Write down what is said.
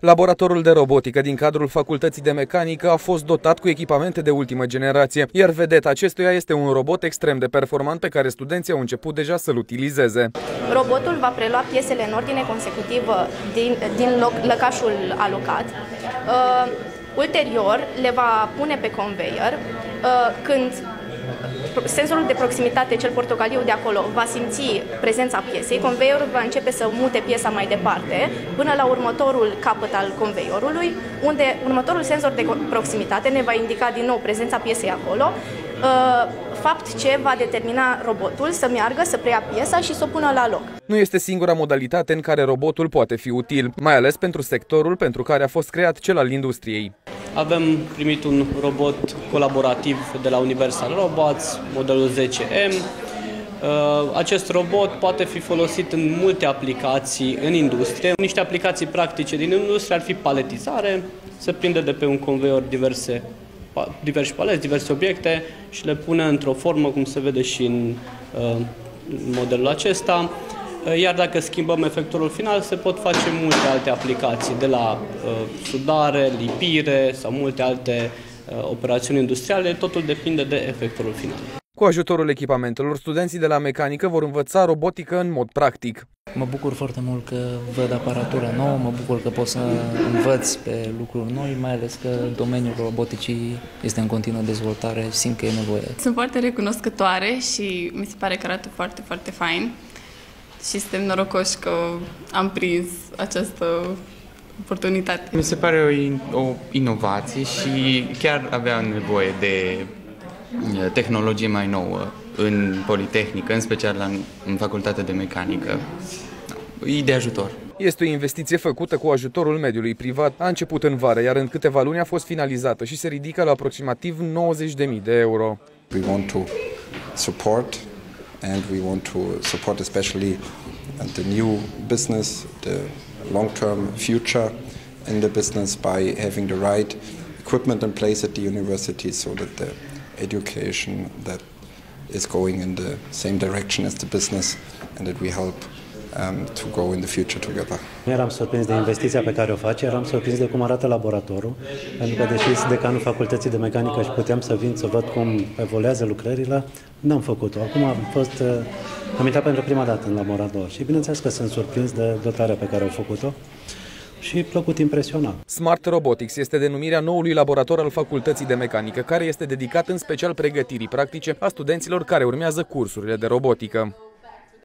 Laboratorul de robotică din cadrul Facultății de Mecanică a fost dotat cu echipamente de ultimă generație, iar vedeta acestuia este un robot extrem de performant pe care studenții au început deja să-l utilizeze. Robotul va prelua piesele în ordine consecutivă din, din loc, lăcașul alocat. Uh, ulterior le va pune pe conveyor uh, când senzorul de proximitate, cel portocaliu de acolo, va simți prezența piesei, conveiorul va începe să mute piesa mai departe până la următorul capăt al conveiorului, unde următorul senzor de proximitate ne va indica din nou prezența piesei acolo, uh, fapt ce va determina robotul să meargă, să preia piesa și să o pună la loc. Nu este singura modalitate în care robotul poate fi util, mai ales pentru sectorul pentru care a fost creat cel al industriei. Avem primit un robot colaborativ de la Universal Robots, modelul 10M. Uh, acest robot poate fi folosit în multe aplicații în industrie. Niște aplicații practice din industrie ar fi paletizare, se prinde de pe un conveior diverse, diverse paleți, diverse obiecte și le pune într-o formă, cum se vede și în uh, modelul acesta. Eh, iar dacă schimbăm efectorul final, se pot face multe alte aplicații, de la uh, sudare, lipire sau multe alte uh, operațiuni industriale, totul depinde de efectorul final. Cu ajutorul echipamentelor, studenții de la mecanică vor învăța robotică în mod practic. Mă bucur foarte mult că văd aparatură nouă, mă bucur că pot să învăț pe lucruri noi, mai ales că domeniul roboticii este în continuă dezvoltare și simt că e nevoie. Sunt foarte recunoscătoare și mi se pare că arată foarte, foarte fain și suntem norocoși că am prins această oportunitate. Mi se pare o, o inovație și chiar avea nevoie de tehnologie mai nouă în Politehnică, în special la, în Facultatea de Mecanică. E de ajutor. Este o investiție făcută cu ajutorul mediului privat. A început în vară, iar în câteva luni a fost finalizată și se ridică la aproximativ 90.000 de euro. We want to support and we want to support especially uh, the new business, the long-term future in the business by having the right equipment in place at the university so that the education that is going in the same direction as the business and that we help um, to go in the future together. Eram surprins de investiția pe care o face, eram surprins de cum arată laboratorul, pentru că deși sunt decanul facultății de mecanică și puteam să vin să văd cum evoluează lucrările, n-am făcut-o. Acum am fost, uh, am intrat pentru prima dată în laborator și bineînțeles că sunt surprins de dotarea pe care au făcut-o și plăcut impresionat. Smart Robotics este denumirea noului laborator al Facultății de Mecanică, care este dedicat în special pregătirii practice a studenților care urmează cursurile de robotică.